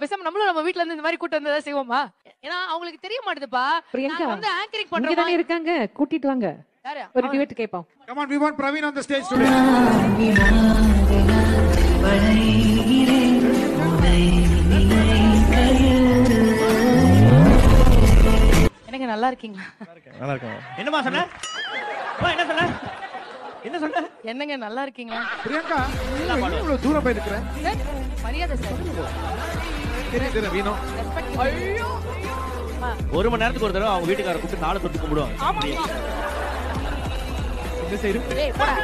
பேசாம நம்மளும் நம்ம வீட்ல இருந்து இந்த மாதிரி கூட்டம் வந்ததா செய்வோமா? ஏன்னா அவங்களுக்கு தெரிய மாட்டுதுப்பா. பிரியங்கா வந்து ஆங்கரிங் இங்க பண்றோம் தானே இருக்காங்க? கூட்டிட்டு வாங்க. யாரு? ஒரு டியூட் கேட்போம். Come on, we want Praveen on the stage today. எனக்கு நல்லா இருக்கீங்களா? நல்லா இருக்கேன் என்னமா சொன்ன? அம்மா, என்ன சொன்ன? என்ன சொன்ன? என்னங்க நல்லா இருக்கீங்களா? பிரியங்கா இவ்வளவு தூரம் போய் மரியாதை சார். ஐயோ. அம்மா, ஒரு மணி நேரத்துக்கு ஒரு தடவை அவங்க வீட்டுக்கார கூப்பிட்டு காலை தொட்டு கும்பிடுவாங்க. இந்த சைடு ஏய் போடா.